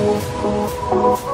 Oh, oh, oh.